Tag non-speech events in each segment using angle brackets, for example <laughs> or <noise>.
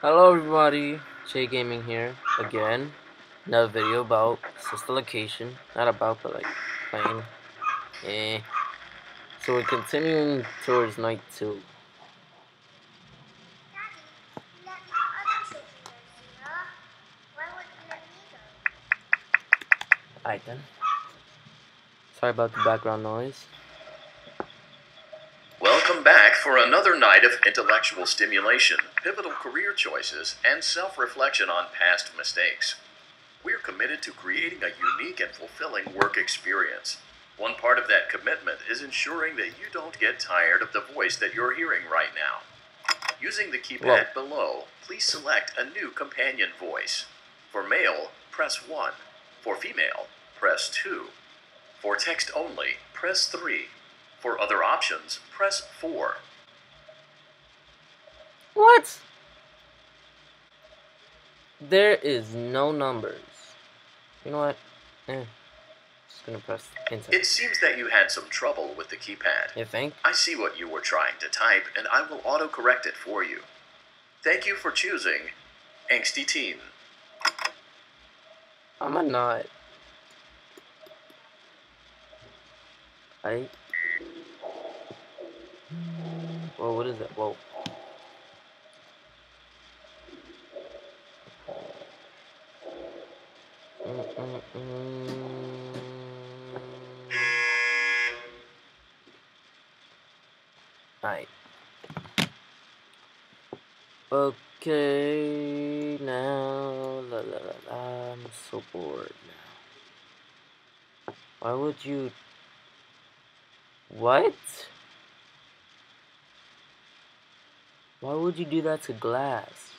Hello everybody, Jay Gaming here again. Another video about Sister Location. Not about, but like playing. Eh. So we're continuing towards night two. Then. Sorry about the background noise. Welcome back for another night of intellectual stimulation, pivotal career choices, and self reflection on past mistakes. We're committed to creating a unique and fulfilling work experience. One part of that commitment is ensuring that you don't get tired of the voice that you're hearing right now. Using the keypad below, please select a new companion voice. For male, press 1. For female, press 2. For text only, press 3. For other options, press 4. What? There is no numbers. You know what? Eh. Just gonna press enter. It seems that you had some trouble with the keypad. You think? I see what you were trying to type, and I will autocorrect it for you. Thank you for choosing Angsty Teen. I'm a nut. I. Whoa, what is it? Whoa. Mm, mm, mm. Alright. Okay, now, la la la I'm so bored now. Why would you... What? Why would you do that to glass?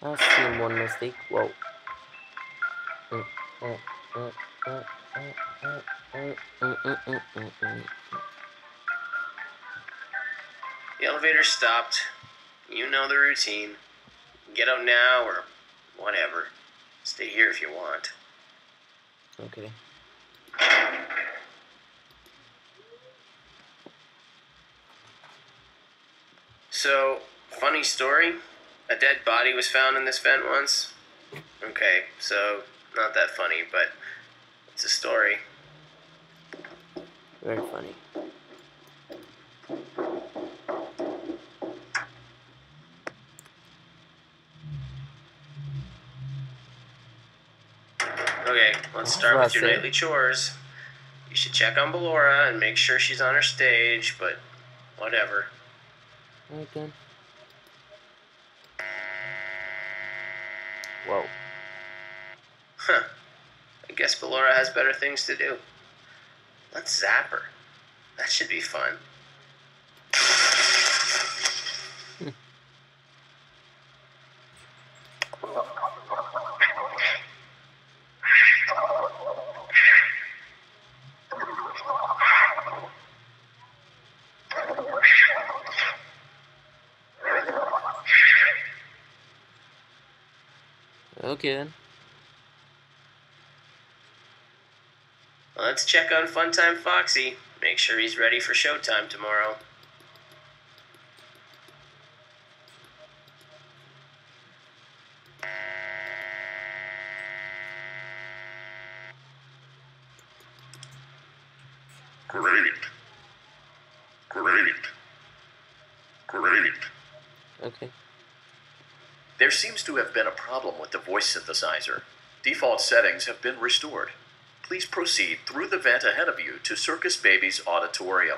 I've seen one mistake. Whoa. The elevator stopped. You know the routine. Get out now or whatever. Stay here if you want. Okay. So, funny story. A dead body was found in this vent once. Okay, so not that funny, but it's a story. Very funny. Okay, let's start with your nightly chores. You should check on Ballora and make sure she's on her stage, but whatever. Okay. Whoa. Huh. I guess Ballora has better things to do. Let's zap her. That should be fun. Okay then. Let's check on Funtime Foxy. Make sure he's ready for showtime tomorrow. Great. Great. Great. Okay. There seems to have been a problem with the voice synthesizer. Default settings have been restored. Please proceed through the vent ahead of you to Circus Baby's auditorium.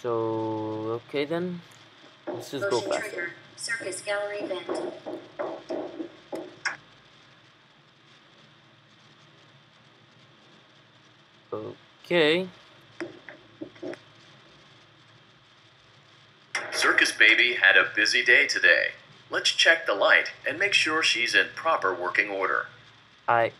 So, okay then. Let's just go Motion faster. trigger. Circus gallery vent. Okay. Circus Baby had a busy day today. Let's check the light and make sure she's in proper working order. I.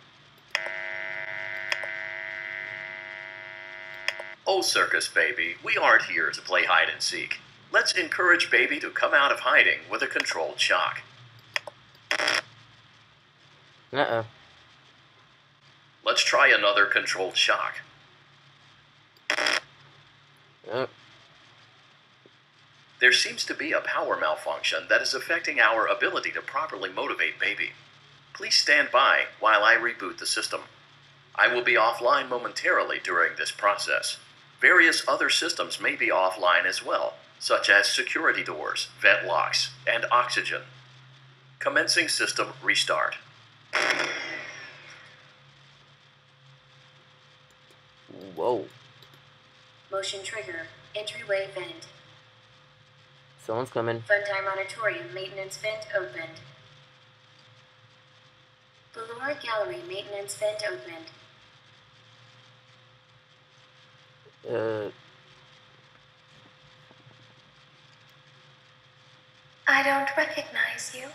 Oh, Circus Baby, we aren't here to play hide and seek. Let's encourage Baby to come out of hiding with a controlled shock. Uh-uh. Let's try another controlled shock. Uh, There seems to be a power malfunction that is affecting our ability to properly motivate baby. Please stand by while I reboot the system. I will be offline momentarily during this process. Various other systems may be offline as well, such as security doors, vent locks, and oxygen. Commencing system restart. whoa. Motion trigger. Entryway vent. Someone's coming. Funtime Auditorium maintenance vent opened. Ballora Gallery maintenance vent opened. Uh, I don't recognize you.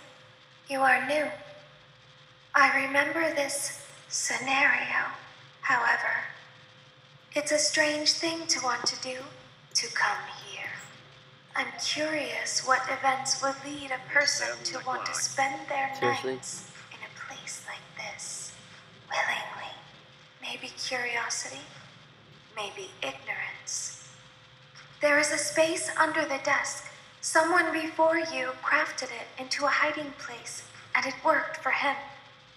You are new. I remember this scenario, however. It's a strange thing to want to do, to come here. I'm curious what events would lead a person to want to spend their Seriously? nights in a place like this. Willingly. Maybe curiosity, maybe ignorance. There is a space under the desk. Someone before you crafted it into a hiding place, and it worked for him.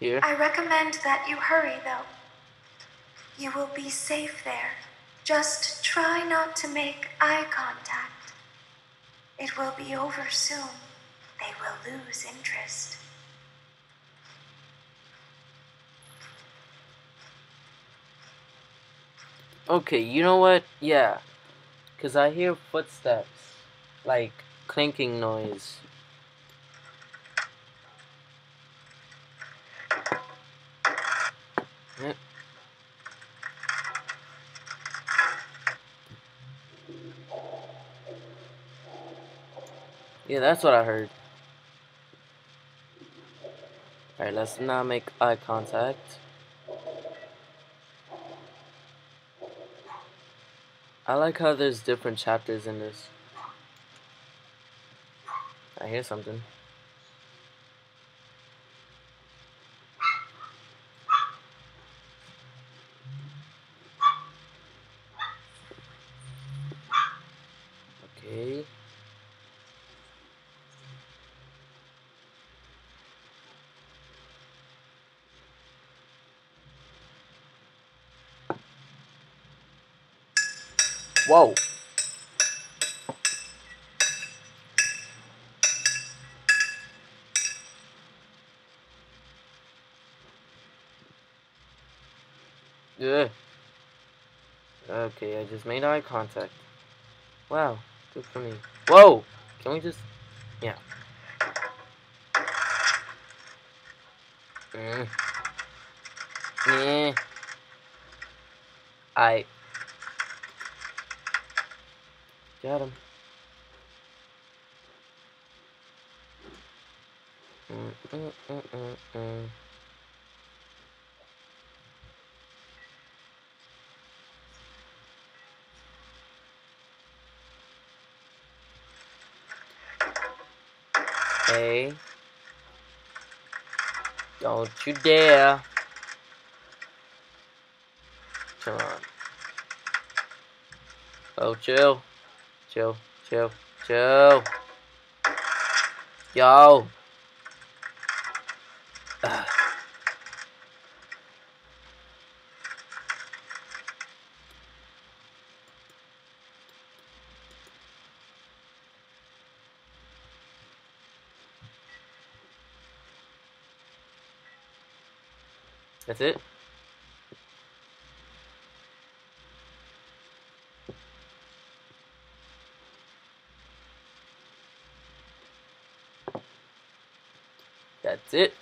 here. I recommend that you hurry, though. You will be safe there. Just try not to make eye contact. It will be over soon. They will lose interest. Okay, you know what? Yeah. Because I hear footsteps. Like, clinking noise. Yeah, that's what I heard. Alright, let's not make eye contact. I like how there's different chapters in this. I hear something. Okay. Whoa. Yeah. Okay, I just made eye contact. Wow, good for me. Whoa! Can we just... Yeah. Mm. Yeah. I... Got him. Hey. Don't you dare. Come on. Oh, chill. Chill, chill, chill. Yo. Ugh. That's it? That's it.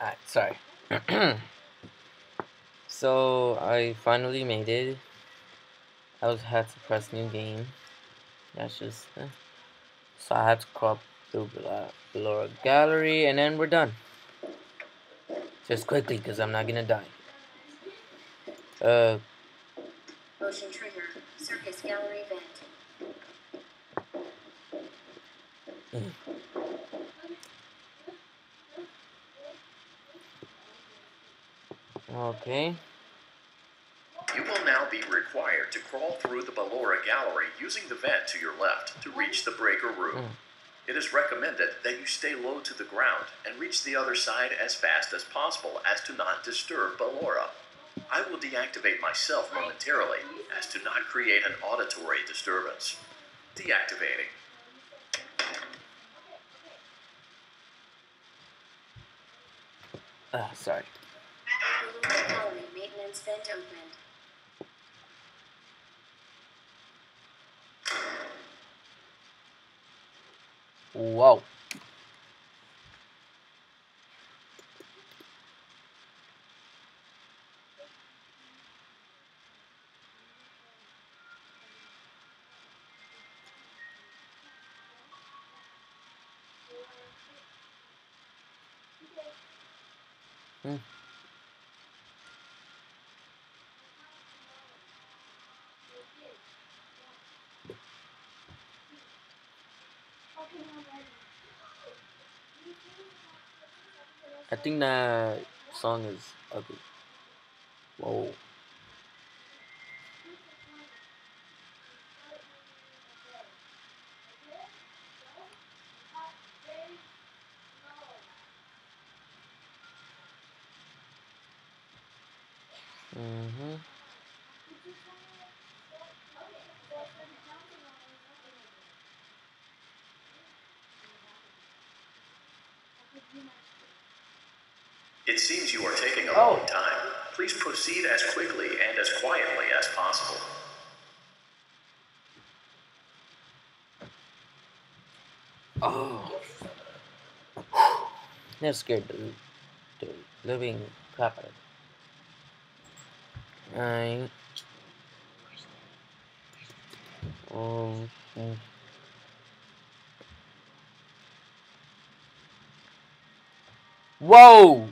Alright, sorry. <clears throat> so I finally made it. I was had to press new game. That's just eh. so I had to crop through below, below gallery and then we're done. Just quickly because I'm not gonna die. Uh Motion trigger. Circus gallery vent. Okay. You will now be required to crawl through the Ballora gallery using the vent to your left to reach the breaker room. Mm. It is recommended that you stay low to the ground and reach the other side as fast as possible as to not disturb Ballora. I will deactivate myself momentarily as to not create an auditory disturbance. Deactivating. Ah, sorry. Maintenance vent opened. Whoa. I think that song is ugly. Whoa. Mm-hmm. It seems you are taking a Oh. long time. Please proceed as quickly and as quietly as possible. Oh. That scared the, the living crap out of me. Alright. Oh. Whoa!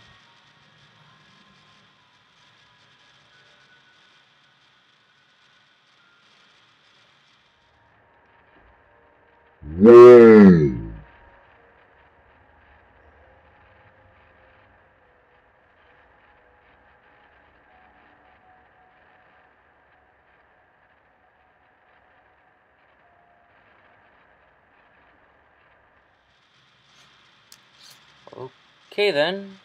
Okay then.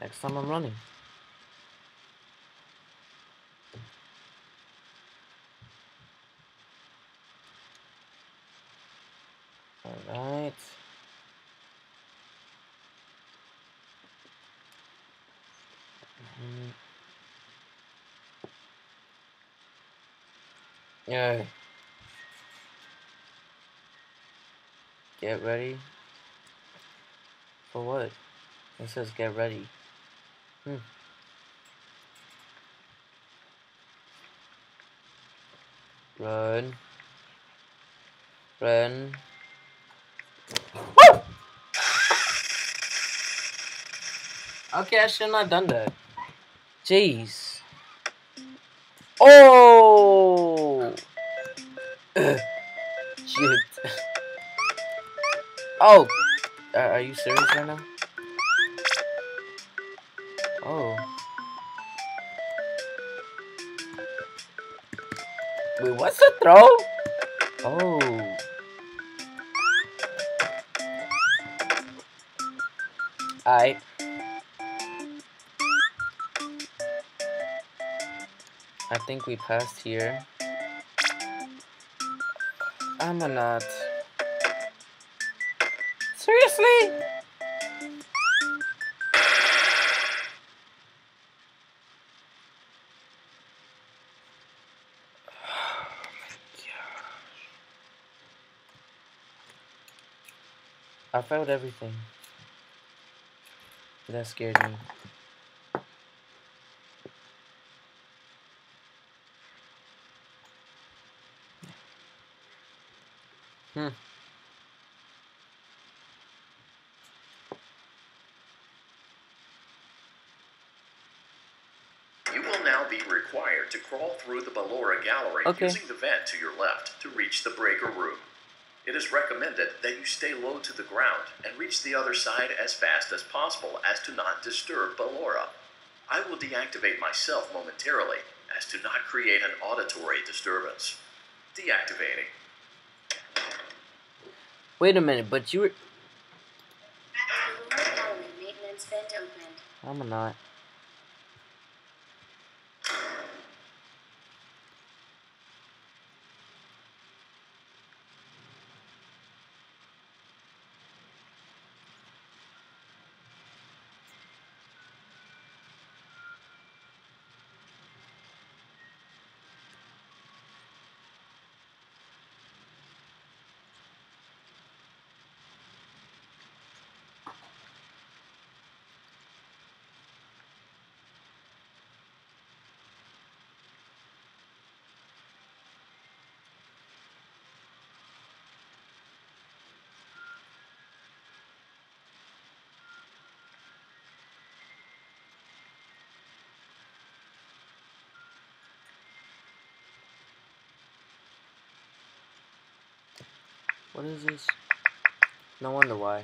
Next time I'm running. Alright. Mhm. Yeah. Get ready. For what? It says get ready. Hmm. Run. Run. Woo! Okay, I should not have done that. Jeez. Oh! <laughs> Shit. Oh! Uh, are you serious right now? Oh. Wait, what's the throw? Oh. I. I think we passed here. I'm a nut. Seriously? <sighs> Oh I failed everything. That scared me. Hmm. You will now be required to crawl through the Ballora Gallery Okay. using the vent to your left to reach the breaker room. It is recommended that you stay low to the ground and reach the other side as fast as possible as to not disturb Ballora. I will deactivate myself momentarily as to not create an auditory disturbance. Deactivating. Wait a minute, but you were. Maintenance vent opened. I'm not. What is this? No wonder why.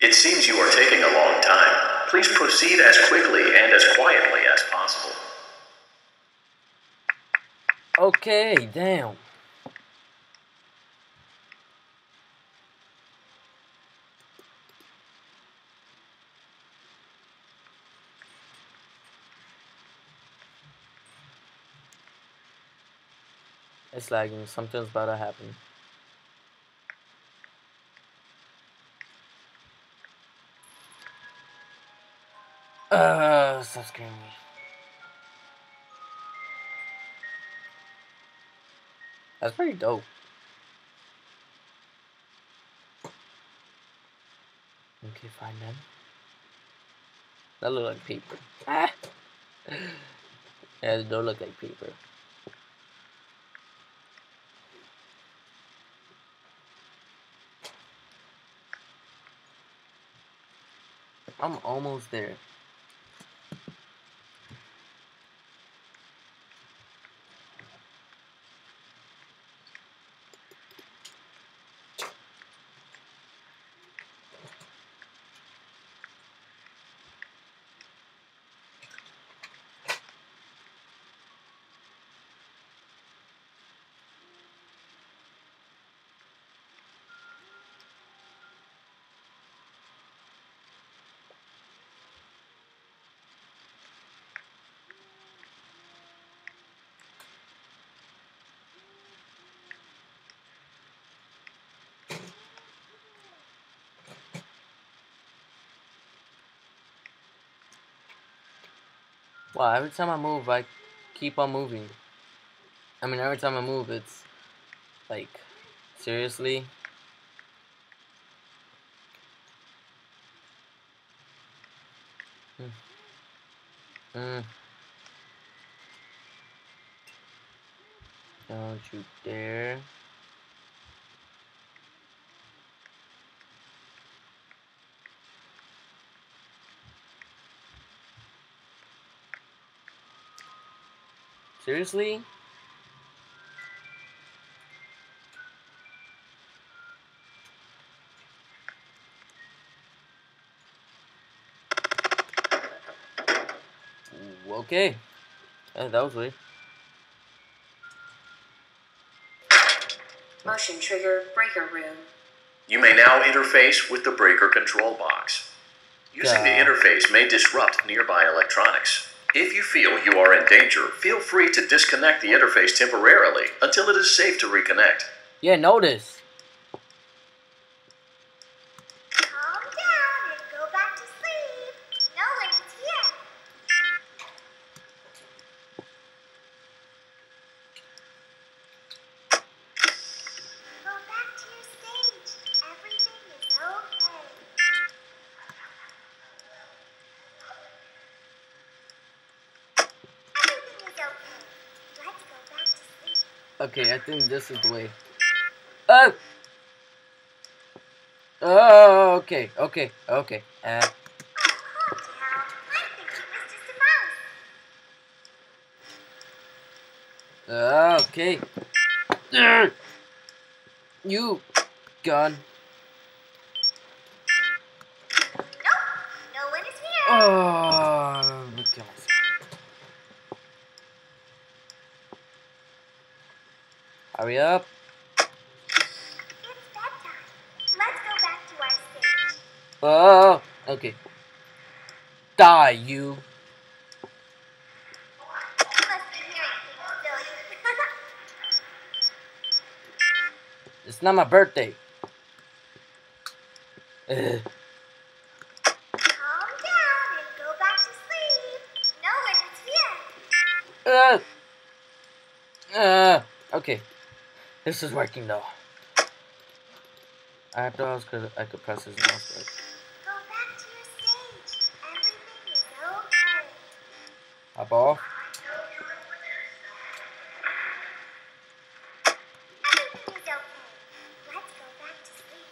It seems you are taking a long time. Please proceed as quickly and as quietly as possible. Okay, damn. It's lagging. Something's about to happen. Uh, stop me. That's pretty dope. Okay, fine then. That look like paper. Ah! <laughs> yeah, it don't look like paper. I'm almost there. Wow, every time I move, I keep on moving. I mean, every time I move, it's like, seriously? Hmm. Hmm. Don't you dare. Seriously? Okay. Yeah, that was weird. Motion trigger breaker room. You may now interface with the breaker control box. Using the interface may disrupt nearby electronics. If you feel you are in danger, feel free to disconnect the interface temporarily until it is safe to reconnect. Yeah, notice. Calm down and go back to sleep. No one's here. Go back to your stage. Everything is okay. Everything is okay. Let's go back to sleep. Okay, I think this is the way. Oh! Oh, okay, okay, okay. Uh, calm down. I think it was just a mouse. Okay. You gun. Nope, no one is here. Oh, look at myself. Hurry up. It's bedtime. Let's go back to our up. Oh, okay. Die, you. You must be hearing things, <laughs> silly. It's not my birthday. Calm down and go back to sleep. No one is here. Uh, uh, okay. This is working though. I thought I was could I could press his mouse, but Go back to your stage. Everything is okay. hop off. Everything is okay. Let's go back to sleep.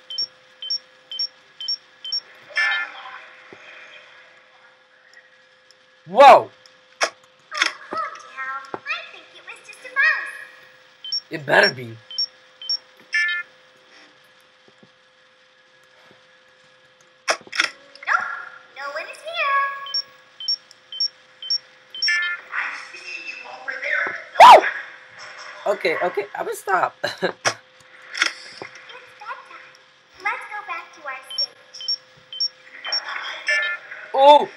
Whoa! Oh, calm down. I think it was just a mouse. It better be. Nope, no one is here. I see you over there. Okay, okay, I will stop. It's <laughs> bedtime. Let's go back to our stage. oh,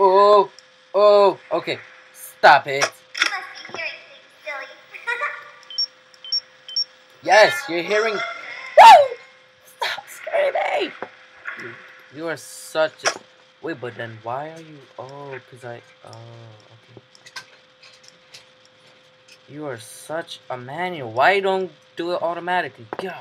oh, oh. Okay, stop it. You must be hearing things, silly. Yes, you're hearing. Woo! Stop screaming! You, you are such a. Wait, but then why are you? Oh, cause I. Oh, okay. You are such a manual. Why don't do it automatically? Go.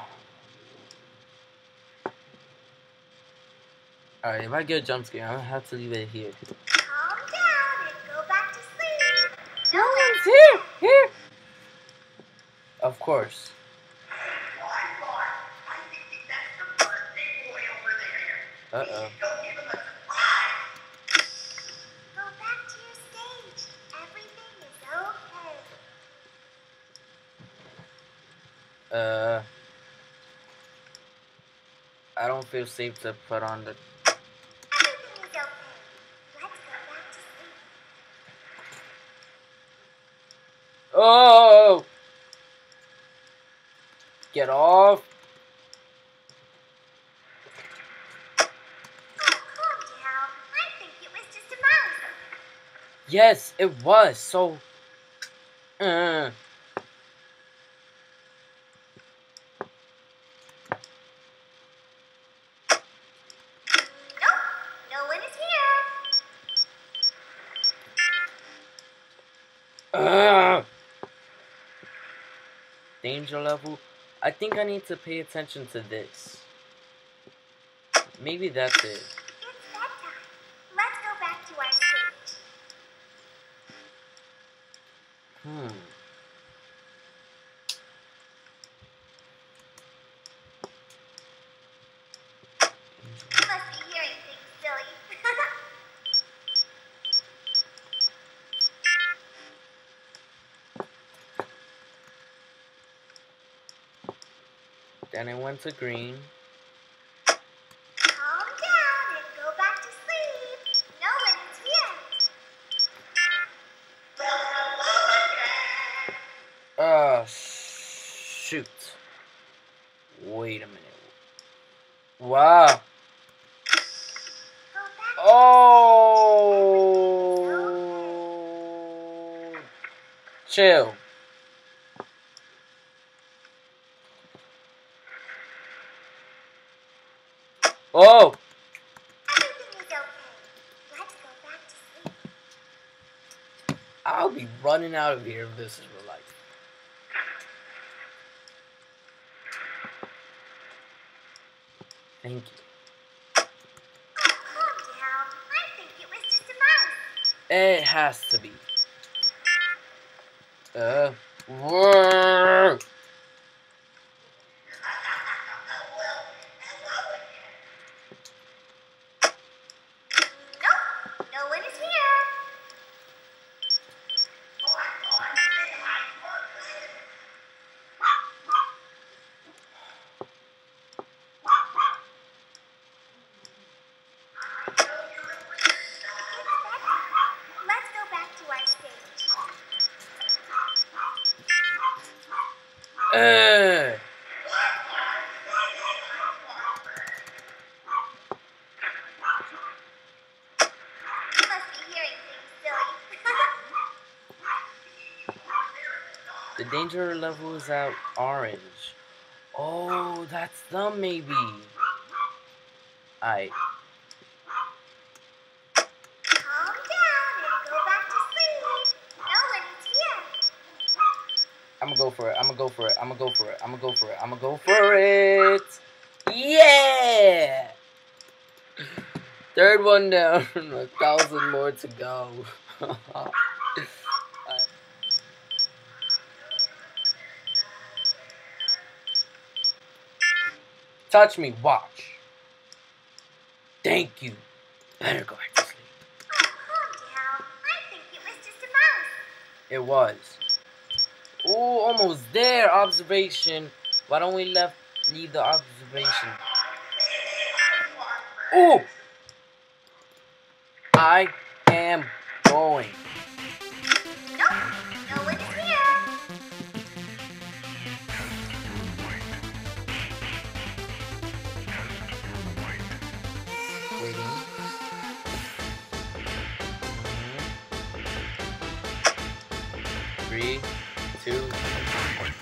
Alright, if I get a jump scare, I'm gonna have to leave it here. Calm down and go back to sleep. No one's Here, here. Of course. Is okay. Uh, I don't feel safe to put on the. Everything is okay. Let's go back to sleep. Oh! Get off! Oh, calm down. I think it was just a mouse. Yes, it was. So. Uh, Nope, no one is here. Danger level. I think I need to pay attention to this. Maybe that's it. It's bedtime. Let's go back to our stage. Hmm. You must be hearing things, silly. Then it went to green. Calm down and go back to sleep. No one is here. Uh, shoot. Wait a minute. Wow. Go back to Oh. Chill. Oh. I'll be running out of here if this is real life. Thank you. It has to be. Uh. Whoa. Nope, no one is here. Uh. <laughs> The danger level is at orange. Oh, that's them maybe. I. Calm down and go back to sleep. Nobody's here. I'm gonna go for it. I'm gonna go for it. I'm gonna go for it. I'm gonna go for it. I'm gonna go for it. Yeah. Third one down. <laughs> A thousand more to go. <laughs> Touch me. Watch. Thank you. Better go to sleep. Oh, calm down. It was just a mouse. It was. Ooh, almost there. Observation. Why don't we left leave the observation? Ooh. I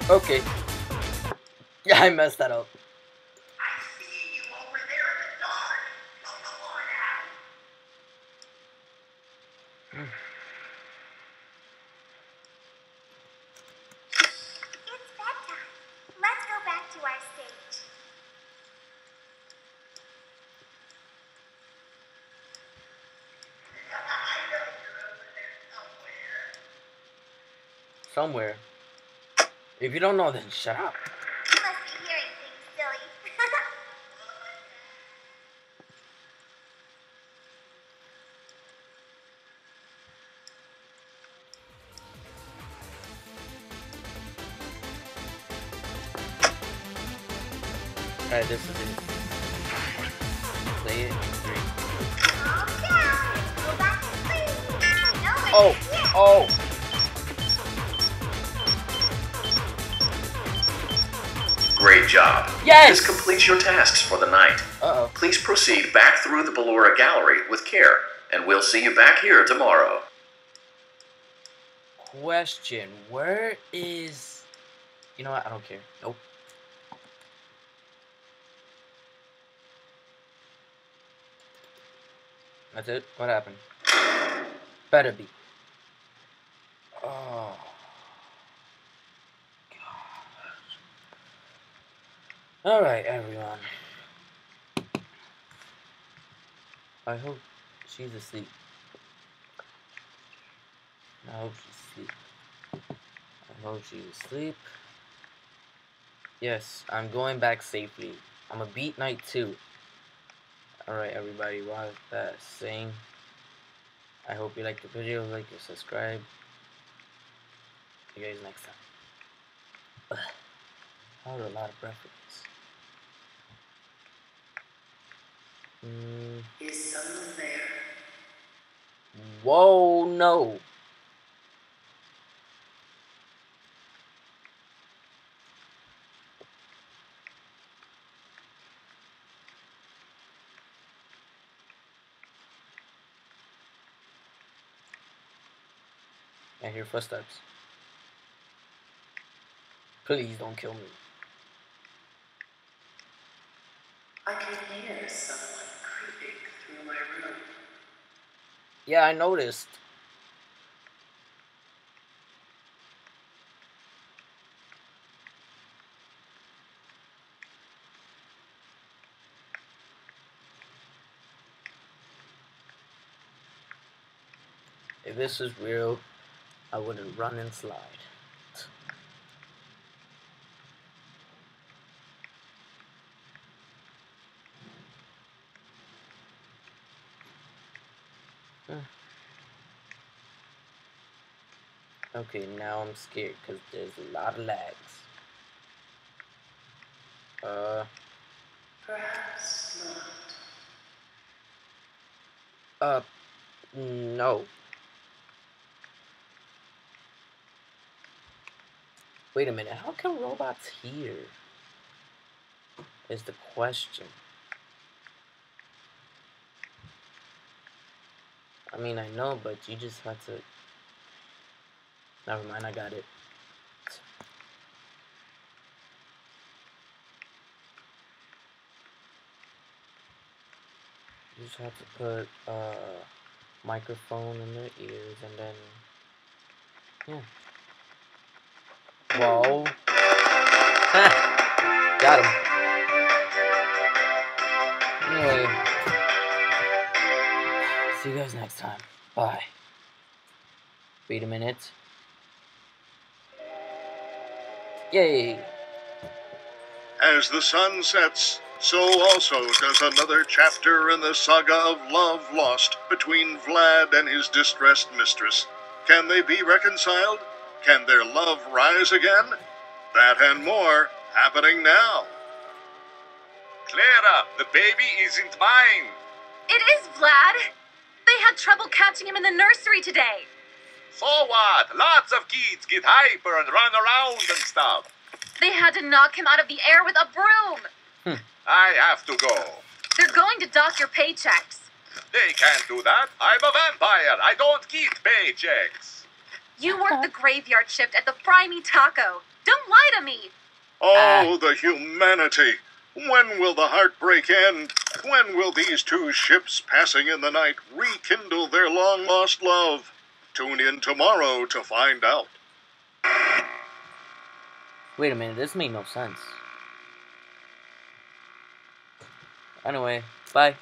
Okay. Yeah, I messed that up. It's If you don't know, then shut up. Completes your tasks for the night. Uh oh. Please proceed back through the Ballora Gallery with care, and we'll see you back here tomorrow. Question: Where is? You know what? I don't care. Nope. That's it. What happened? Better be. Oh. God. All right, everyone. I hope she's asleep. I hope she's asleep. I hope she's asleep. Yes, I'm going back safely. I'm a beat night two. Alright everybody, while that saying, I hope you liked the video, like and subscribe. See you guys next time. I had a lot of breath with this. Mm, Is someone there? whoa, no. I hear footsteps. Please don't kill me. I can hear someone creeping through my room. Yeah, I noticed. If this is real, I wouldn't run and slide. Okay, now I'm scared because there's a lot of lags. Uh, Perhaps not. uh, no. Wait a minute, how can robots hear? Is the question. I mean, I know, but you just have to. Never mind, I got it. You just have to put a uh, microphone in their ears and then. Yeah. Whoa. <laughs> got him. See you guys next time. Bye. Wait a minute. Yay! As the sun sets, so also does another chapter in the saga of love lost between Vlad and his distressed mistress. Can they be reconciled? Can their love rise again? That and more happening now. Clara, the baby isn't mine. It is Vlad. They had trouble catching him in the nursery today. So what? Lots of kids get hyper and run around and stuff. They had to knock him out of the air with a broom. Hmm. I have to go. They're going to dock your paychecks. They can't do that. I'm a vampire. I don't get paychecks. You work the graveyard shift at the Fry Me Taco. Don't lie to me. Oh, the humanity! When will the heartbreak end? When will these two ships passing in the night rekindle their long lost love? Tune in tomorrow to find out. Wait a minute, this made no sense. Anyway, bye.